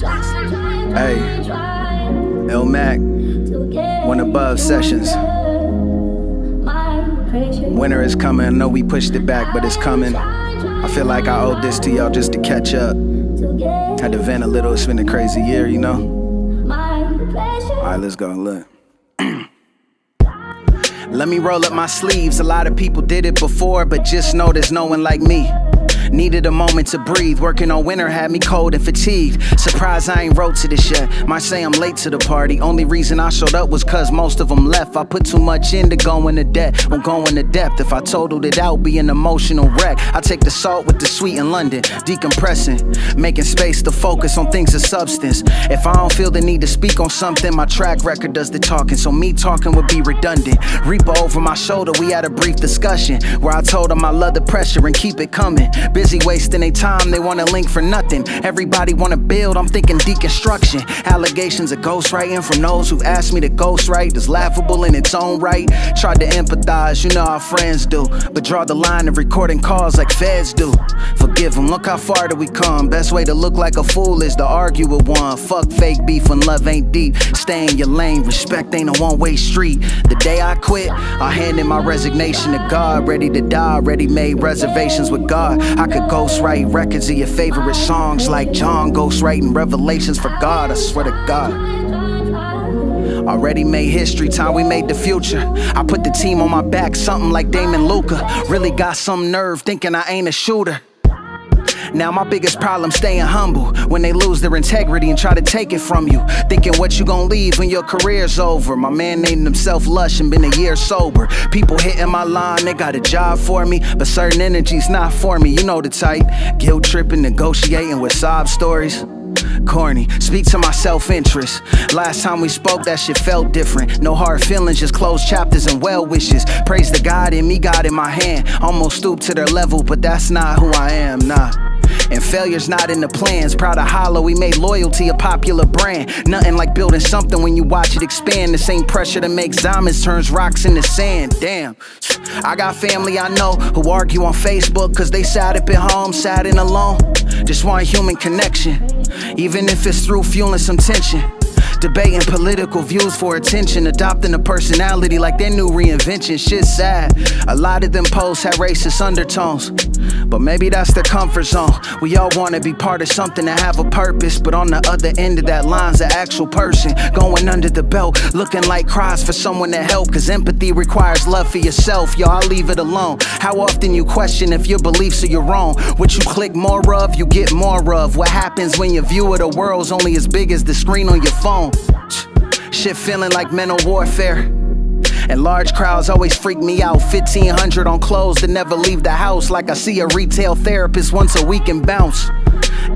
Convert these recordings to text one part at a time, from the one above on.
Hey, Illmac, one above sessions. Winter is coming. I know we pushed it back, but it's coming. I feel like I owe this to y'all just to catch up. Had to vent a little. It's been a crazy year, you know. All right, let's go. Look. Let me roll up my sleeves. A lot of people did it before, but just know there's no one like me. Needed a moment to breathe. Working on winter had me cold and fatigued. Surprised I ain't wrote to this yet. Might say I'm late to the party. Only reason I showed up was cause most of them left. I put too much into going to debt. I'm going to depth. If I totaled it out, be an emotional wreck. I take the salt with the sweet in London. Decompressing. Making space to focus on things of substance. If I don't feel the need to speak on something, my track record does the talking. So me talking would be redundant. Reaper over my shoulder, we had a brief discussion where I told him I love the pressure and keep it coming. Busy wasting their time, they wanna link for nothing. Everybody wanna build, I'm thinking deconstruction. Allegations of ghostwriting from those who asked me to ghostwrite is laughable in its own right. Tried to empathize, you know how friends do, but draw the line of recording calls like feds do. Forgive them, look how far did we come. Best way to look like a fool is to argue with one. Fuck fake beef when love ain't deep. Stay in your lane, respect ain't a one way street. The day I quit, I handed my resignation to God, ready to die, ready made reservations with God. I could ghostwrite records of your favorite songs like John ghostwriting revelations for God, I swear to God. Already made history, time we made the future. I put the team on my back, something like Damon Luca. Really got some nerve thinking I ain't a shooter. Now my biggest problem staying humble when they lose their integrity and try to take it from you. Thinking what you gonna leave when your career's over. My man named himself Lush and been a year sober. People hitting my line, they got a job for me, but certain energy's not for me. You know the type. Guilt tripping, negotiating with sob stories. Corny, speak to my self interest. Last time we spoke, that shit felt different. No hard feelings, just closed chapters and well wishes. Praise the God in me, God in my hand. Almost stooped to their level, but that's not who I am, nah. And failure's not in the plans. Proud of Hollow, we made loyalty a popular brand. Nothing like building something when you watch it expand. The same pressure that makes diamonds turns rocks into sand. Damn. I got family I know who argue on Facebook cause they sat up at home, sad and alone. Just want human connection, even if it's through fueling some tension. Debating political views for attention, adopting a personality like their new reinvention. Shit sad. A lot of them posts have racist undertones, but maybe that's their comfort zone. We all wanna be part of something that have a purpose, but on the other end of that line's an actual person going under the belt, looking like cries for someone to help. Cause empathy requires love for yourself. Yo, I'll leave it alone. How often you question if your beliefs are your own? What you click more of, you get more of. What happens when your view of the world's only as big as the screen on your phone? Shit feeling like mental warfare. And large crowds always freak me out. 1500 on clothes that never leave the house. Like I see a retail therapist once a week and bounce.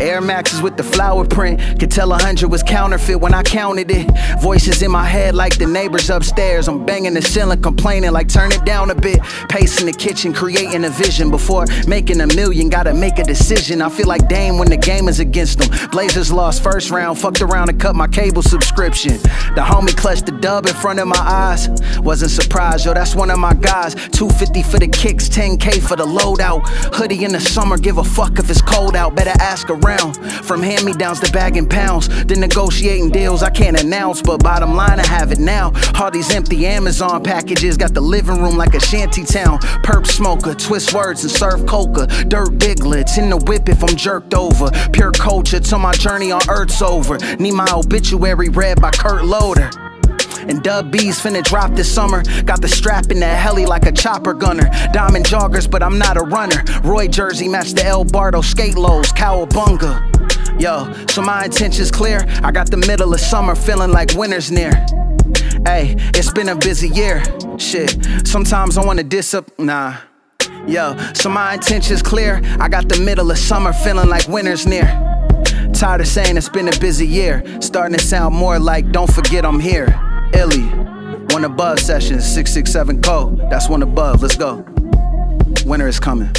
Air Maxes with the flower print. Could tell a hundred was counterfeit when I counted it. Voices in my head like the neighbors upstairs. I'm banging the ceiling, complaining like turn it down a bit. Pacing the kitchen, creating a vision. Before making a million, gotta make a decision. I feel like Dame when the game is against them. Blazers lost first round, fucked around and cut my cable subscription. The homie clutched the dub in front of my eyes. Wasn't surprised, yo, that's one of my guys. 250 for the kicks, 10k for the loadout. Hoodie in the summer, give a fuck if it's cold out. Better ask around. From hand me downs to bagging pounds, then negotiating deals I can't announce, but bottom line, I have it now. All these empty Amazon packages got the living room like a shanty town. Perp smoker, twist words and serve coca. Dirt diglets in the whip if I'm jerked over. Pure culture till my journey on Earth's over. Need my obituary read by Kurt Loder. And Dub B's finna drop this summer. Got the strap in the heli like a chopper gunner. Diamond joggers, but I'm not a runner. Roy jersey match the El Bardo skate lows, cowabunga. Yo, so my intention's clear. I got the middle of summer feeling like winter's near. Hey, it's been a busy year. Shit, sometimes I wanna diss up. Nah. Yo, so my intention's clear. I got the middle of summer feeling like winter's near. Tired of saying it's been a busy year. Starting to sound more like don't forget I'm here. Illy. One above sessions, 667 code. That's one above. Let's go. Winter is coming.